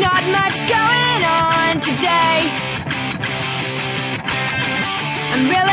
Not much going on today. I'm really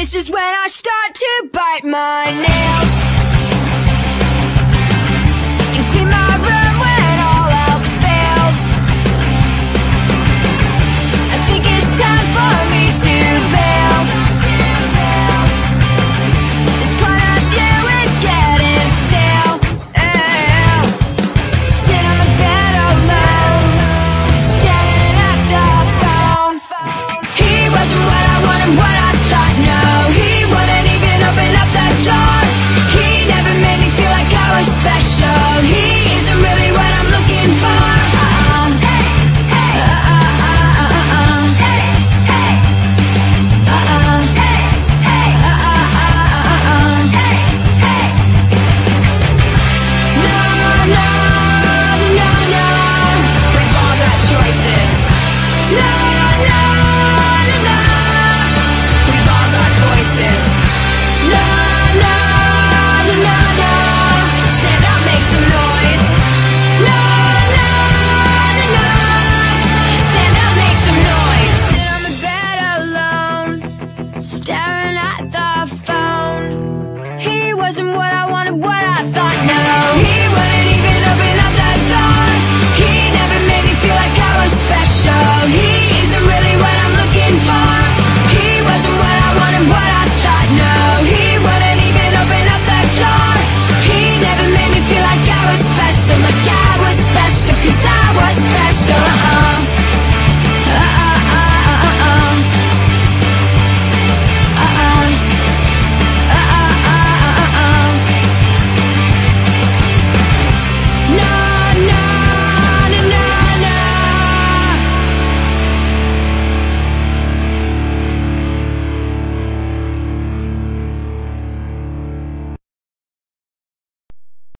This is when I start to bite my nails.